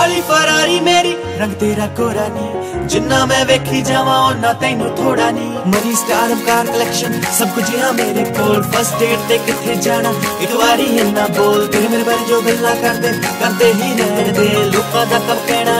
ਕਾਲੀ Ferrari ਮੇਰੀ ਰੰਗ ਤੇਰਾ ਕੋਰਾ ਨੀ ਜਿੰਨਾ ਮੈਂ ਵੇਖੀ ਜਾਵਾਂ ਉਹਨਾਂ ਤੈਨੂੰ ਥੋੜਾ ਨੀ ਮਨੀ ਸਟਾਰ ਕਾਰ ਕਲੈਕਸ਼ਨ ਸਭ ਕੁਝ ਆ ਮੇਰੇ ਕੋਲ ਫਸਟ ਡੇਟ ਤੇ ਕਿੱਥੇ ਜਾਣਾ ਇੱਕ ਵਾਰੀ ਇੰਨਾ ਬੋਲ ਤੇਰੇ ਮੇਰੇ ਬਾਰੇ ਜੋ ਗੱਲਾਂ ਕਰਦੇ ਕਰਦੇ ਹੀ ਰਹਿਣ ਦੇ ਲੋਕਾਂ ਦਾ ਕਬ ਕਹਿਣਾ